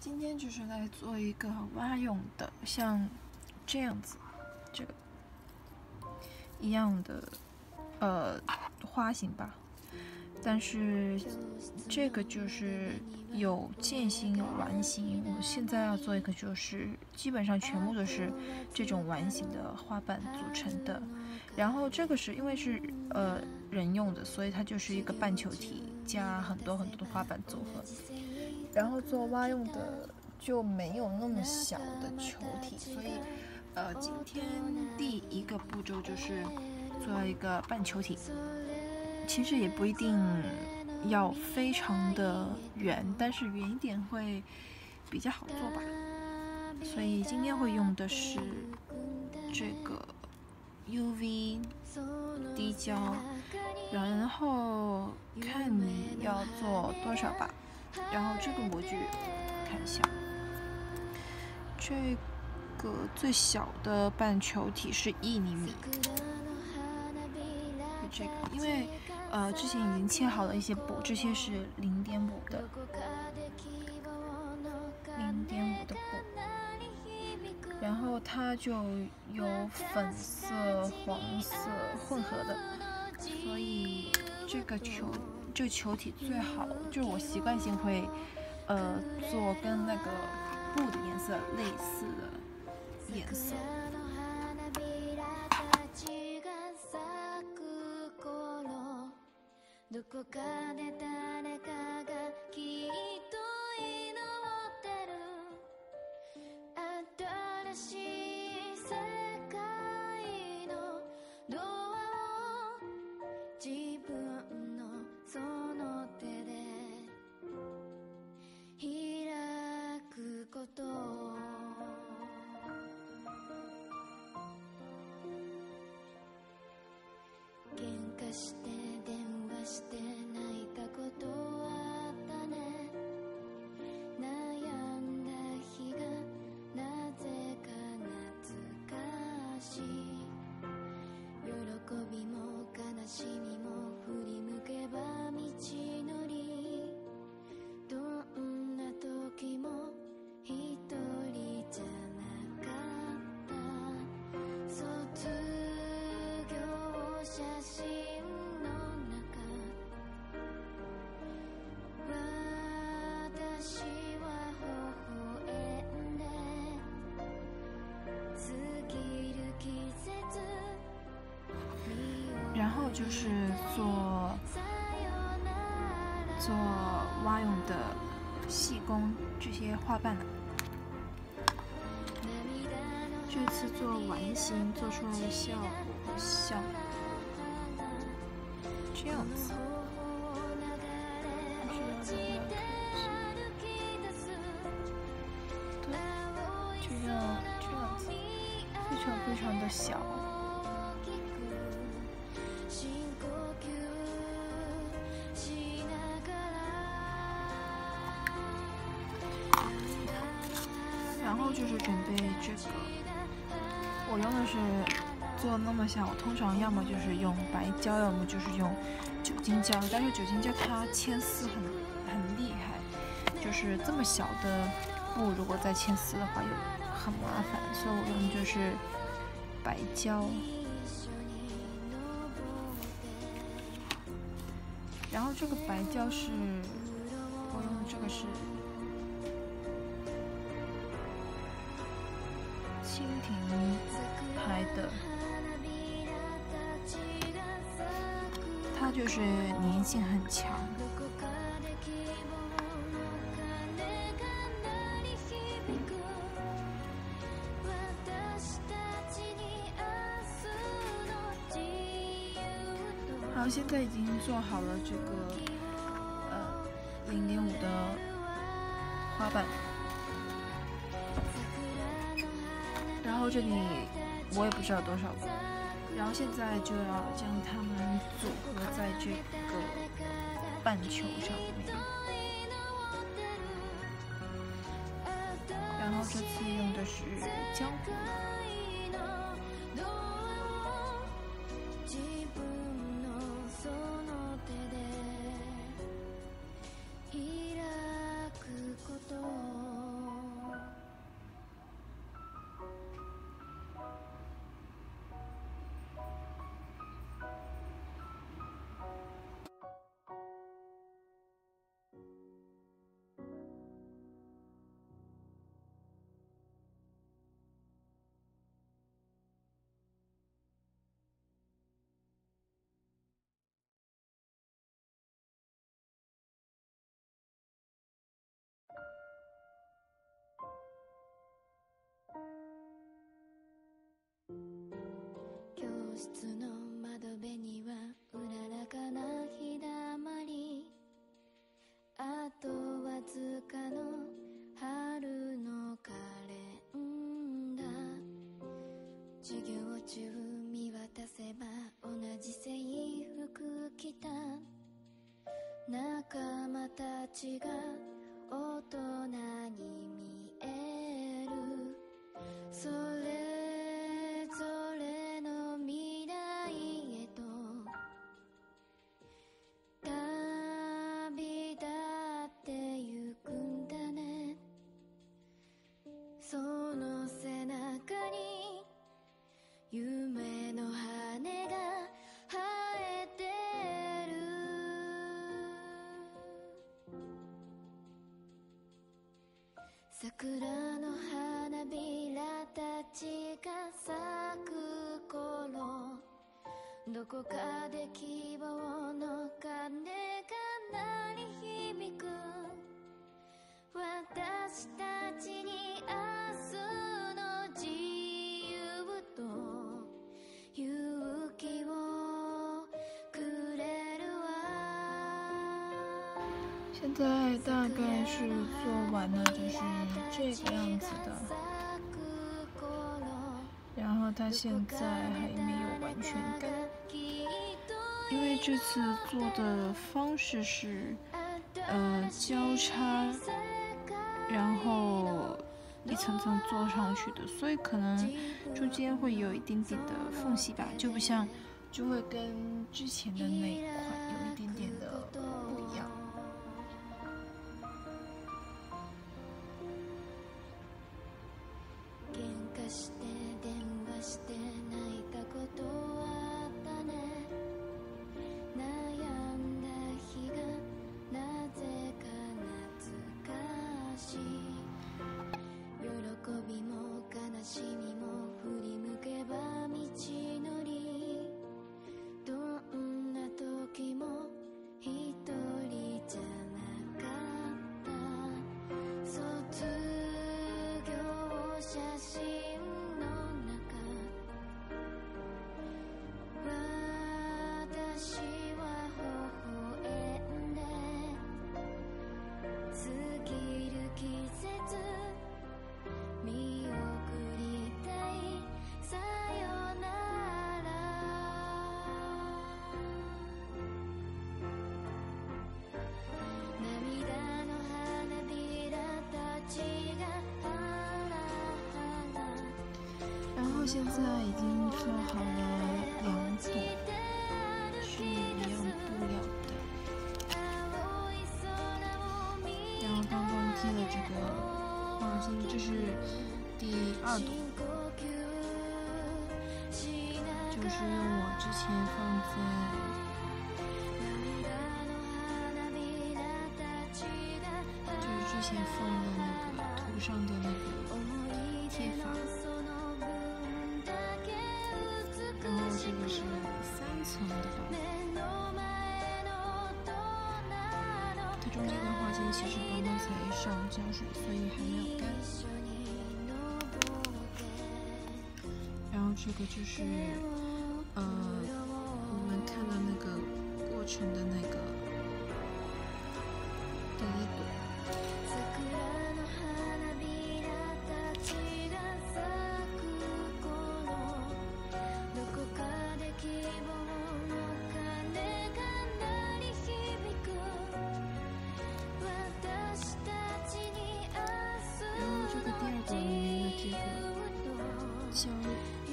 今天就是来做一个蛙泳的，像这样子，这个一样的呃花型吧。但是这个就是有剑形有丸形，我现在要做一个就是基本上全部都是这种丸形的花瓣组成的。然后这个是因为是呃人用的，所以它就是一个半球体加很多很多的花瓣组合。然后做蛙用的就没有那么小的球体，所以呃今天第一个步骤就是做一个半球体。其实也不一定要非常的圆，但是圆一点会比较好做吧。所以今天会用的是这个 UV 滴胶，然后看你要做多少吧。然后这个模具看一下，这个最小的半球体是一厘米，就这个因为。呃，之前已经切好了一些布，这些是零点五的，零点五的布，然后它就有粉色、黄色混合的，所以这个球，就球体最好，就是我习惯性会，呃，做跟那个布的颜色类似的颜色。喧嘩してして泣いたことあったね。悩んだ日がなぜか懐かしい。喜びも悲しみも振り向けば道のり。どんな時も一人じゃなかった。卒業写真就是做做蛙用的细工这些花瓣。这次做完形做出来的效果像这样子。非常非常的小，就是准备这个，我用的是做那么小，我通常要么就是用白胶，要么就是用酒精胶，但是酒精胶它牵丝很很厉害，就是这么小的布，如果再牵丝的话又。很麻烦，所以我用的就是白胶。然后这个白胶是，我用的这个是蜻蜓牌的，它就是粘性很强。好，现在已经做好了这个呃零点五的花瓣，然后这里我也不知道多少个，然后现在就要将它们组合在这个半球上面，然后这次用的是胶布。教室の窓辺にはうららかな日だまり。あとわずかの春のカレンダー。授業中見渡せば同じ制服着た。仲間たちが桜の花びらたちが咲く頃どこかで希望の鐘が鳴り響く。私たちに明日现在大概是做完了，就是这个样子的。然后它现在还没有完全干，因为这次做的方式是，呃，交叉，然后一层层做上去的，所以可能中间会有一点点的缝隙吧，就不像，就会跟之前的那一款后现在已经做好了两朵，是一样布料的。青い空を見然后刚刚贴了这个花心，这是第二朵，呼吸しな就是用我之前放在涙の花びらたちが就是之前放的那个图上的那个思い贴法， 是三层的吧。目の前の大人の它中间的花心其实刚刚才上胶水，所以还没有干。一緒に登って然后这个就是呃，我们看到那个过程的那个第一朵。 这个里面的这个胶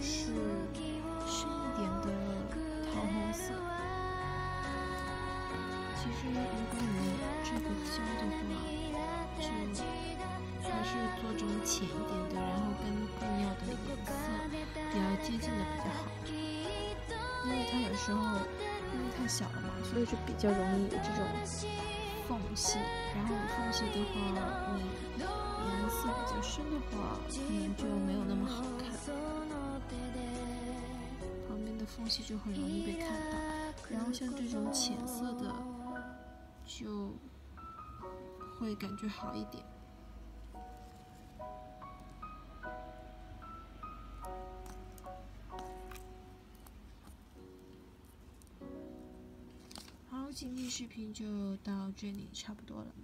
是深一点的桃红色。其实如果你这个胶的话，就还是做这种浅一点的，然后跟布料的颜色比较接近的比较好。因为它有时候因为太小了嘛，所以就比较容易有这种缝隙。然后缝隙的话，你颜色比较深的话，可能就没有那么好看。旁边的缝隙就很容易被看到。然后像这种浅色的，就会感觉好一点。今天视频就到这里，差不多了。